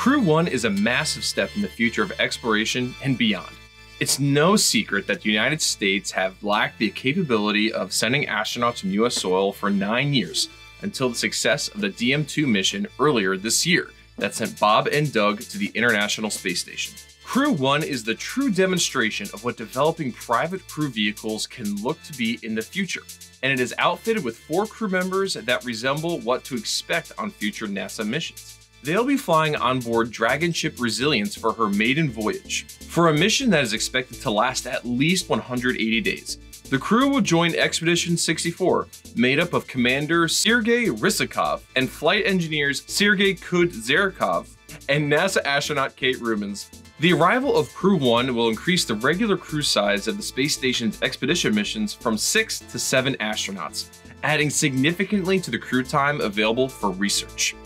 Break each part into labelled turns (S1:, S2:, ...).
S1: Crew 1 is a massive step in the future of exploration and beyond. It's no secret that the United States have lacked the capability of sending astronauts from US soil for nine years until the success of the DM2 mission earlier this year that sent Bob and Doug to the International Space Station. Crew 1 is the true demonstration of what developing private crew vehicles can look to be in the future, and it is outfitted with four crew members that resemble what to expect on future NASA missions. They'll be flying on board Dragon ship Resilience for her maiden voyage, for a mission that is expected to last at least 180 days. The crew will join Expedition 64, made up of Commander Sergei Ryzhikov and flight engineers Sergei Kud-Sverchkov and NASA astronaut Kate Rubins. The arrival of Crew 1 will increase the regular crew size of the space station's expedition missions from 6 to 7 astronauts, adding significantly to the crew time available for research.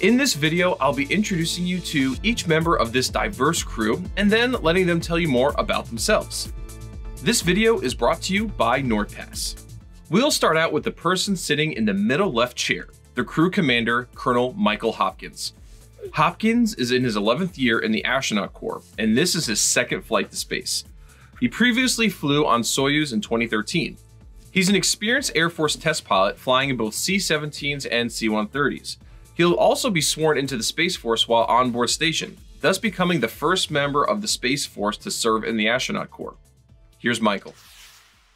S1: In this video, I'll be introducing you to each member of this diverse crew and then letting them tell you more about themselves. This video is brought to you by NordPass. We'll start out with the person sitting in the middle left chair, the crew commander, Colonel Michael Hopkins. Hopkins is in his 11th year in the astronaut corps, and this is his second flight to space. He previously flew on Soyuz in 2013. He's an experienced Air Force test pilot flying in both C-17s and C-130s. He'll also be sworn into the Space Force while on board station, thus becoming the first member of the Space Force to serve in the Astronaut Corps. Here's Michael.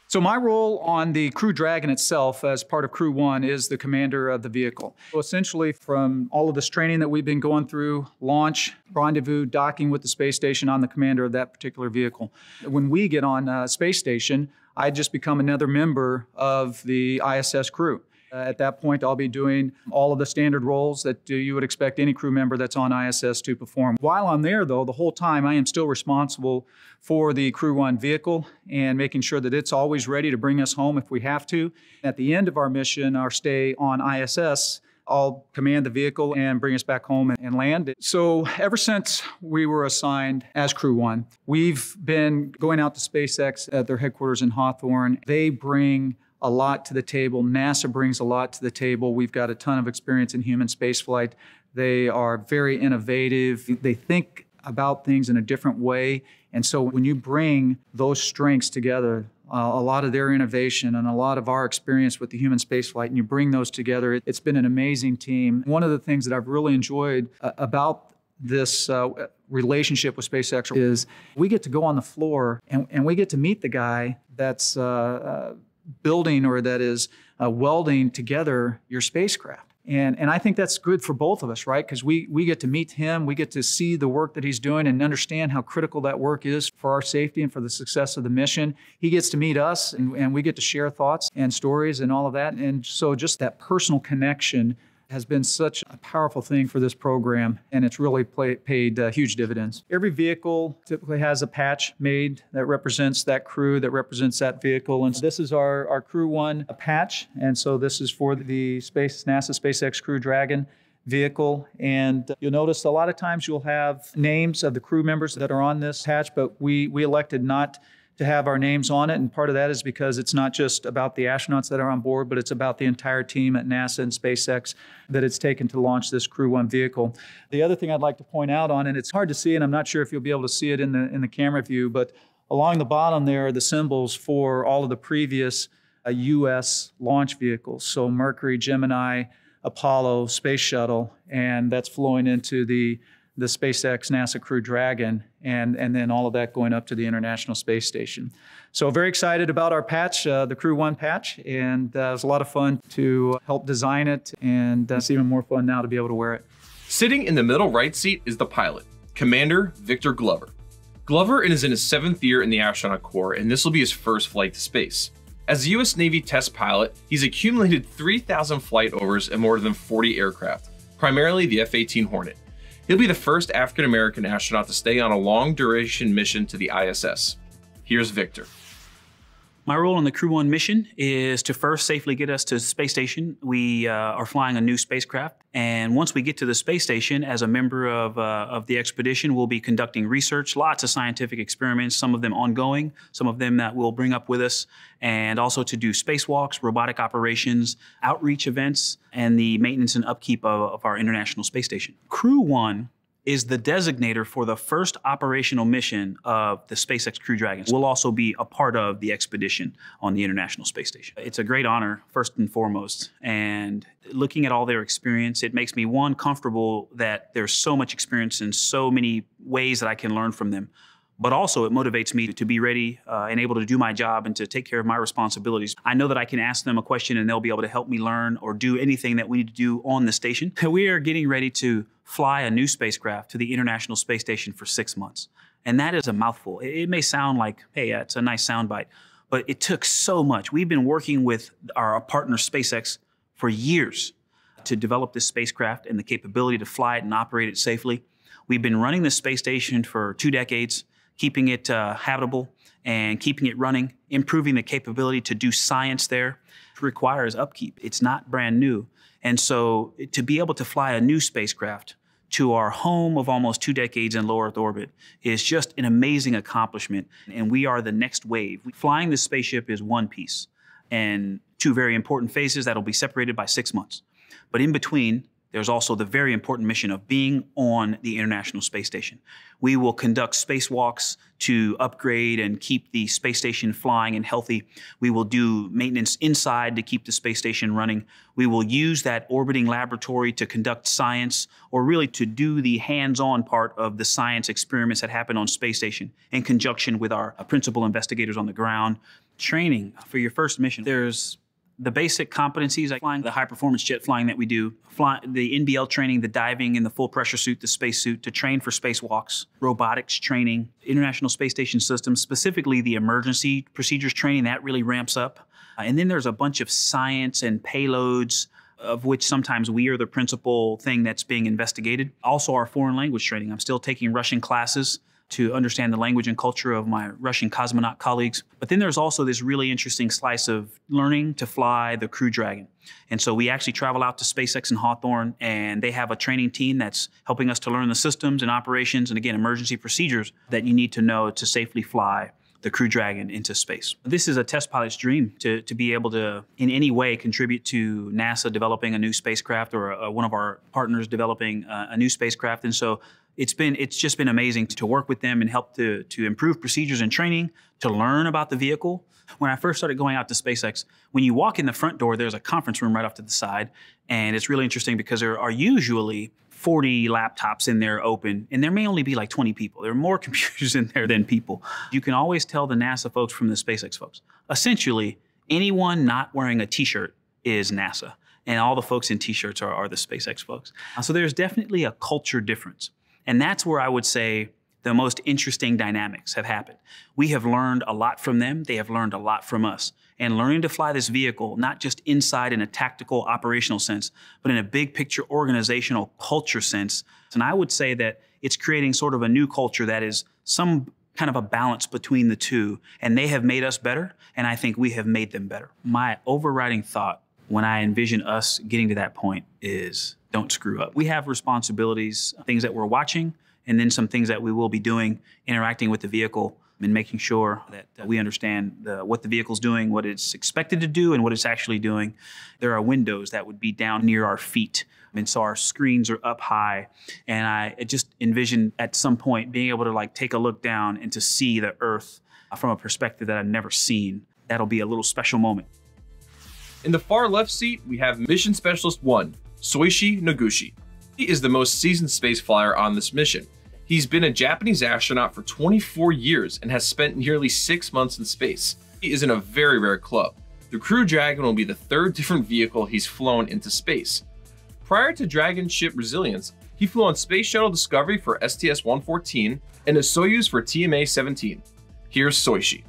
S2: So my role on the Crew Dragon itself as part of Crew 1 is the commander of the vehicle. So essentially from all of this training that we've been going through, launch, rendezvous, docking with the space station, on the commander of that particular vehicle. When we get on uh, space station, I just become another member of the ISS crew. Uh, at that point, I'll be doing all of the standard roles that uh, you would expect any crew member that's on ISS to perform. While I'm there, though, the whole time I am still responsible for the Crew 1 vehicle and making sure that it's always ready to bring us home if we have to. At the end of our mission, our stay on ISS, I'll command the vehicle and bring us back home and land. So, ever since we were assigned as Crew One, we've been going out to SpaceX at their headquarters in Hawthorne. They bring a lot to the table. NASA brings a lot to the table. We've got a ton of experience in human spaceflight. They are very innovative. They think about things in a different way. And so when you bring those strengths together, uh, a lot of their innovation and a lot of our experience with the human spaceflight, and you bring those together, it, has been an amazing team. One of the things that I've really enjoyed uh, about this uh, relationship with SpaceX is we get to go on the floor and, and we get to meet the guy that's uh, uh, building or that is uh, welding together your spacecraft. And, and I think that's good for both of us, right? Because we, we get to meet him, we get to see the work that he's doing and understand how critical that work is for our safety and for the success of the mission. He gets to meet us and, and we get to share thoughts and stories and all of that. And so just that personal connection has been such a powerful thing for this program, and it's really play, paid uh, huge dividends. Every vehicle typically has a patch made that represents that crew, that represents that vehicle, and this is our, our Crew One a patch, and so this is for the space NASA SpaceX Crew Dragon vehicle. And you'll notice a lot of times you'll have names of the crew members that are on this patch, but we, we elected not to have our names on it. And part of that is because it's not just about the astronauts that are on board, but it's about the entire team at NASA and SpaceX that it's taken to launch this Crew One vehicle. The other thing I'd like to point out on, and it's hard to see, and I'm not sure if you'll be able to see it in the in the camera view, but along the bottom there are the symbols for all of the previous uh, U.S. launch vehicles. So Mercury, Gemini, Apollo, Space Shuttle, and that's flowing into the the SpaceX NASA Crew Dragon, and, and then all of that going up to the International Space Station. So, very excited about our patch, uh, the Crew One patch, and uh, it was a lot of fun to help design it, and uh, it's even more fun now to be able to wear it.
S1: Sitting in the middle right seat is the pilot, Commander Victor Glover. Glover is in his seventh year in the astronaut corps, and this will be his first flight to space. As a U.S. Navy test pilot, he's accumulated 3,000 flight overs and more than 40 aircraft, primarily the F 18 Hornet. He'll be the first African American astronaut to stay on a long duration mission to the ISS. Here's Victor.
S3: My role on the Crew One mission is to first safely get us to space station. We uh, are flying a new spacecraft, and once we get to the space station, as a member of uh, of the expedition, we'll be conducting research, lots of scientific experiments, some of them ongoing, some of them that we'll bring up with us, and also to do spacewalks, robotic operations, outreach events, and the maintenance and upkeep of, of our International Space Station. Crew One is the designator for the first operational mission of the SpaceX Crew Dragon. We'll also be a part of the expedition on the International Space Station. It's a great honor, first and foremost. And looking at all their experience, it makes me one comfortable that there's so much experience and so many ways that I can learn from them but also it motivates me to be ready uh, and able to do my job and to take care of my responsibilities. I know that I can ask them a question and they'll be able to help me learn or do anything that we need to do on the station. We are getting ready to fly a new spacecraft to the International Space Station for six months. And that is a mouthful. It, may sound like, hey, yeah, it's a nice soundbite, but it took so much. We've been working with our partner SpaceX for years to develop this spacecraft and the capability to fly it and operate it safely. We've been running the space station for two decades keeping it uh, habitable and keeping it running, improving the capability to do science there requires upkeep. It's not brand new. And so to be able to fly a new spacecraft to our home of almost two decades in low Earth orbit is just an amazing accomplishment. And we are the next wave. Flying this spaceship is one piece and two very important phases that'll be separated by six months. But in between, there's also the very important mission of being on the International Space Station. We will conduct spacewalks to upgrade and keep the space station flying and healthy. We will do maintenance inside to keep the space station running. We will use that orbiting laboratory to conduct science or really to do the hands-on part of the science experiments that happen on space station in conjunction with our principal investigators on the ground. Training for your first mission. There's the basic competencies like flying the high performance jet flying that we do, fly, the NBL training, the diving in the full pressure suit, the space suit to train for spacewalks, robotics training, International Space Station systems, specifically the emergency procedures training, that really ramps up. Uh, and then there's a bunch of science and payloads of which sometimes we are the principal thing that's being investigated. Also, our foreign language training. I'm still taking Russian classes to understand the language and culture of my Russian cosmonaut colleagues. But then there's also this really interesting slice of learning to fly the Crew Dragon. And so we actually travel out to SpaceX and Hawthorne, and they have a training team that's helping us to learn the systems and operations and again, emergency procedures that you need to know to safely fly the Crew Dragon into space. This is a test pilot's dream to, to be able to, in any way, contribute to NASA developing a new spacecraft or a, one of our partners developing a, a new spacecraft. And so it's been it's just been amazing to work with them and help to to improve procedures and training to learn about the vehicle. When i first started going out to spacex when you walk in the front door there's a conference room right off to the side and it's really interesting because there are usually 40 laptops in there open and there may only be like 20 people. There are more computers in there than people. You can always tell the nasa folks from the spacex folks. Essentially anyone not wearing a t-shirt is nasa and all the folks in t-shirts are, are the spacex folks. So there's definitely a culture difference and that's where I would say the most interesting dynamics have happened. We have learned a lot from them. They have learned a lot from us. And learning to fly this vehicle, not just inside in a tactical operational sense, but in a big picture organizational culture sense. And I would say that it's creating sort of a new culture that is some kind of a balance between the two. And they have made us better. And I think we have made them better. My overriding thought when I envision us getting to that point is don't screw up. We have responsibilities, things that we're watching, and then some things that we will be doing, interacting with the vehicle and making sure that we understand the, what the vehicle's doing, what it's expected to do, and what it's actually doing. There are windows that would be down near our feet. And so our screens are up high. And I just envision at some point being able to like take a look down and to see the earth from a perspective that I've never seen. That'll be a little special moment.
S1: In the far left seat, we have Mission Specialist 1, Soichi Noguchi. He is the most seasoned space flyer on this mission. He's been a Japanese astronaut for 24 years and has spent nearly six months in space. He is in a very rare club. The Crew Dragon will be the third different vehicle he's flown into space. Prior to Dragon ship Resilience, he flew on Space Shuttle Discovery for STS-114 and a Soyuz for TMA-17. Here's Soichi.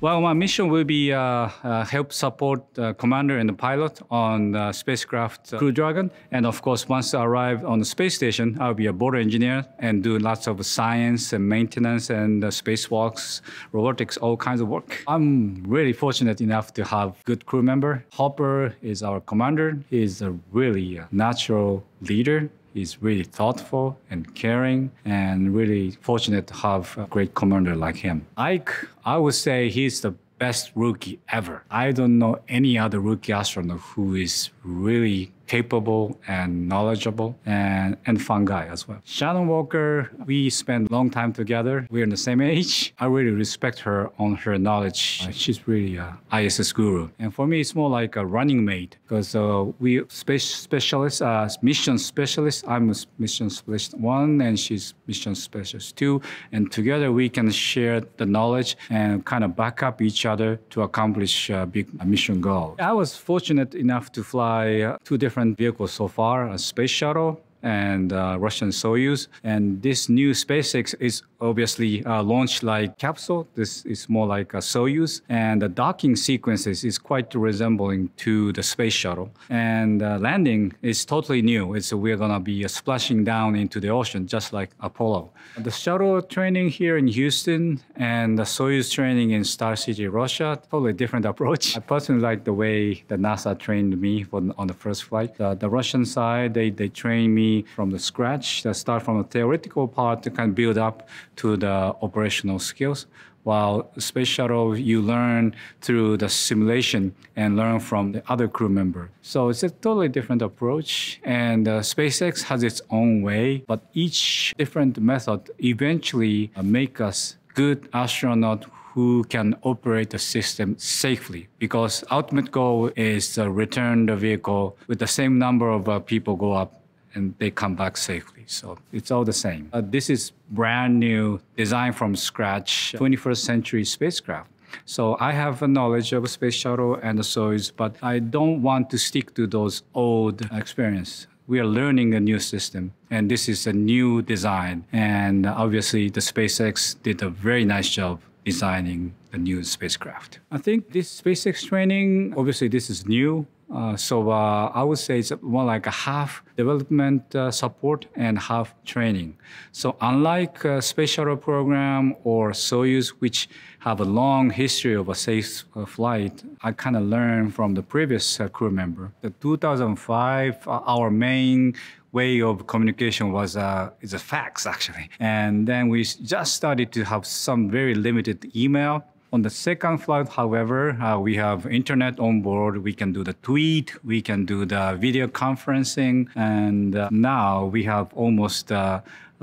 S4: Well, my mission will be uh, uh, help support the commander and the pilot on the spacecraft uh, Crew Dragon. And of course, once I arrive on the space station, I'll be a board engineer and do lots of science and maintenance and uh, spacewalks, robotics, all kinds of work. I'm really fortunate enough to have good crew member. Hopper is our commander. He's a really uh, natural leader He's really thoughtful and caring and really fortunate to have a great commander like him. Ike, I would say he's the best rookie ever. I don't know any other rookie astronaut who is really capable and knowledgeable and, and fun guy as well. Shannon Walker, we spent a long time together. We're in the same age. I really respect her on her knowledge. Uh, she's really a ISS guru. And for me, it's more like a running mate because uh, we space specialists, uh, mission specialists. I'm a mission specialist one and she's mission specialist two. And together we can share the knowledge and kind of back up each other to accomplish a big mission goal. I was fortunate enough to fly uh, two different different vehicles so far, a space shuttle and uh, Russian Soyuz. And this new SpaceX is obviously uh, launched like capsule. This is more like a Soyuz. And the docking sequences is quite resembling to the space shuttle. And uh, landing is totally new. It's we're gonna be uh, splashing down into the ocean just like Apollo. The shuttle training here in Houston and the Soyuz training in Star City, Russia, totally different approach. I personally like the way the NASA trained me for, on the first flight. the Russian side, they, they trained me from the scratch, that start from the theoretical part to kind of build up to the operational skills. While space shuttle, you learn through the simulation and learn from the other crew member. So it's a totally different approach. And uh, SpaceX has its own way, but each different method eventually uh, make us good astronaut who can operate the system safely because ultimate goal is to return the vehicle with the same number of uh, people go up and they come back safely. So it's all the same. Uh, this is brand new, designed from scratch, 21st century spacecraft. So I have a knowledge of a space shuttle and the Soyuz, but I don't want to stick to those old experience. We are learning a new system, and this is a new design. And obviously, the SpaceX did a very nice job designing the new spacecraft. I think this SpaceX training, obviously, this is new. Uh, so uh, I would say it's more like a half development uh, support and half training. So unlike a space shuttle program or Soyuz, which have a long history of a safe uh, flight, I kind of learned from the previous uh, crew member. The 2005, our main way of communication was uh, is a fax actually, and then we just started to have some very limited email on the second flight, however, uh, we have internet on board. We can do the tweet, we can do the video conferencing, and uh, now we have almost uh,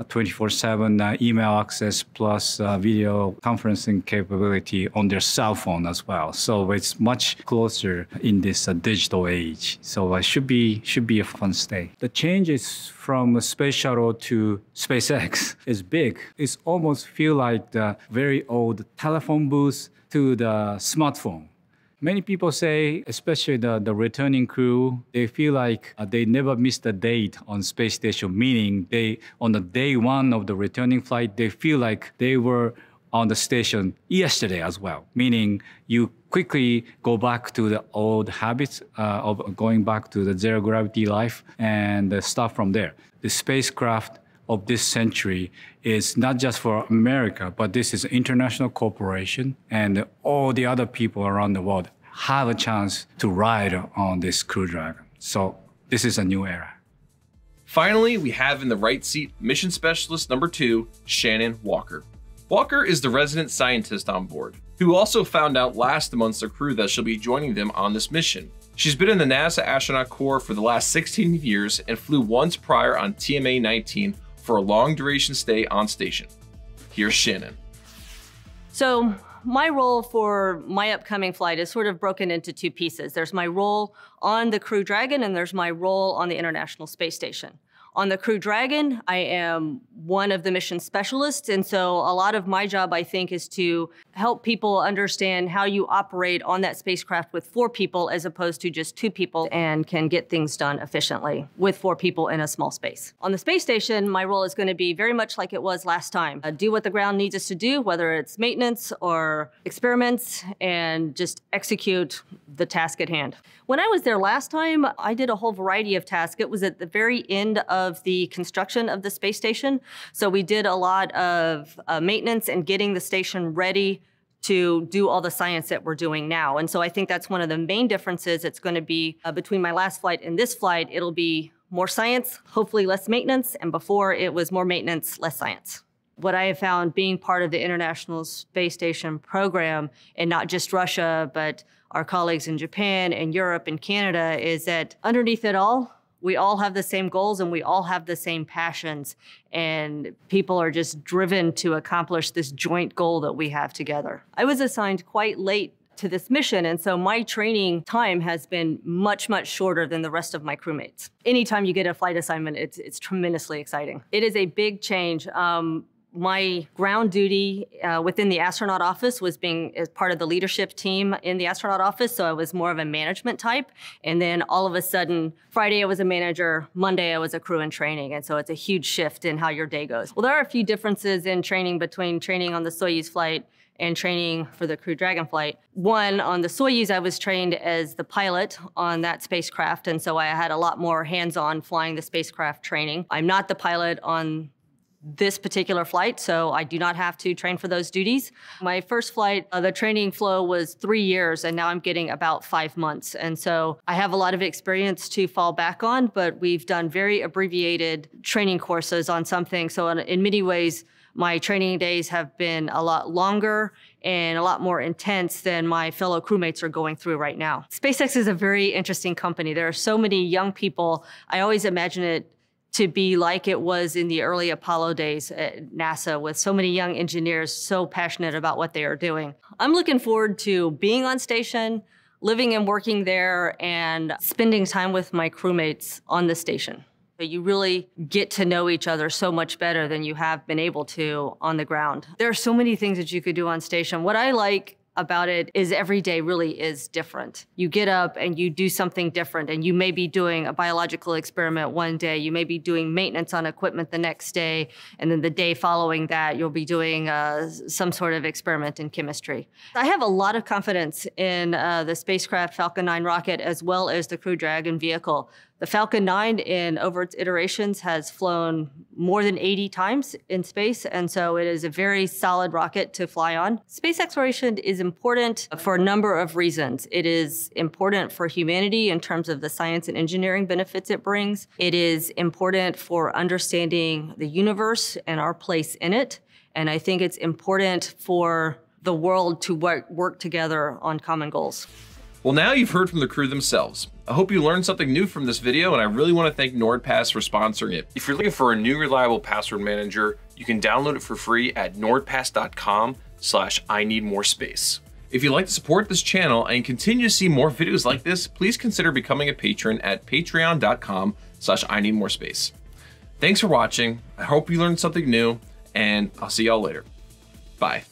S4: 24/7 uh, email access plus uh, video conferencing capability on their cell phone as well. So it's much closer in this uh, digital age. So it should be should be a fun stay. The changes from space shuttle to SpaceX is big. It's almost feel like the very old telephone booth to the smartphone. Many people say, especially the, the returning crew, they feel like uh, they never missed a date on space station, meaning they, on the day one of the returning flight, they feel like they were on the station yesterday as well, meaning you quickly go back to the old habits uh, of going back to the zero gravity life and uh, start from there. The spacecraft of this century is not just for America, but this is international corporation, and all the other people around the world have a chance to ride on this Crew Dragon. So this is a new era.
S1: Finally, we have in the right seat mission specialist number two, Shannon Walker. Walker is the resident scientist on board, who also found out last amongst the crew that she'll be joining them on this mission. She's been in the NASA Astronaut Corps for the last 16 years and flew once prior on TMA 19 for a long duration stay on station. Here's Shannon.
S5: So, my role for my upcoming flight is sort of broken into two pieces. There's my role on the Crew Dragon, and there's my role on the International Space Station. On the Crew Dragon, I am one of the mission specialists. And so a lot of my job, I think, is to help people understand how you operate on that spacecraft with four people as opposed to just two people and can get things done efficiently with four people in a small space. On the space station, my role is going to be very much like it was last time. Do what the ground needs us to do, whether it's maintenance or experiments, and just execute the task at hand. When I was there last time, I did a whole variety of tasks. It was at the very end of the construction of the space station. So we did a lot of uh, maintenance and getting the station ready to do all the science that we're doing now. And so I think that's one of the main differences. It's going to be uh, between my last flight and this flight, it'll be more science, hopefully less maintenance. And before it was more maintenance, less science. What I have found being part of the International Space Station program, and not just Russia, but our colleagues in Japan and Europe and Canada, is that underneath it all, we all have the same goals and we all have the same passions. And people are just driven to accomplish this joint goal that we have together. I was assigned quite late to this mission. And so my training time has been much, much shorter than the rest of my crewmates. Anytime you get a flight assignment, it's, it's tremendously exciting. It is a big change. Um, my ground duty uh, within the astronaut office was being as part of the leadership team in the astronaut office so i was more of a management type and then all of a sudden friday i was a manager monday i was a crew in training and so it's a huge shift in how your day goes well there are a few differences in training between training on the soyuz flight and training for the Crew Dragon flight. One, on the Soyuz, I was trained as the pilot on that spacecraft, and so I had a lot more hands on flying the spacecraft training. I'm not the pilot on this particular flight, so I do not have to train for those duties. My first flight, uh, the training flow was three years, and now I'm getting about five months. And so I have a lot of experience to fall back on, but we've done very abbreviated training courses on something. So, in, in many ways, my training days have been a lot longer and a lot more intense than my fellow crewmates are going through right now. SpaceX is a very interesting company. There are so many young people. I always imagine it to be like it was in the early Apollo days at NASA with so many young engineers so passionate about what they are doing. I'm looking forward to being on station, living and working there, and spending time with my crewmates on the station. You really get to know each other so much better than you have been able to on the ground. There are so many things that you could do on station. What I like about it is every day really is different. You get up and you do something different, and you may be doing a biological experiment one day, you may be doing maintenance on equipment the next day, and then the day following that, you'll be doing uh, some sort of experiment in chemistry. I have a lot of confidence in uh, the spacecraft Falcon 9 rocket as well as the Crew Dragon vehicle. The Falcon 9 in over its iterations has flown more than 80 times in space, and so it is a very solid rocket to fly on. Space exploration is important for a number of reasons. It is important for humanity in terms of the science and engineering benefits it brings. It is important for understanding the universe and our place in it. And I think it's important for the world to work, work together on common goals.
S1: Well, now you've heard from the crew themselves. I hope you learned something new from this video, and I really want to thank NordPass for sponsoring it. If you're looking for a new reliable password manager, you can download it for free at nordpass.com slash I need more space. If you'd like to support this channel and continue to see more videos like this, please consider becoming a patron at patreon.com slash I need more space. Thanks for watching. I hope you learned something new, and I'll see y'all later. Bye.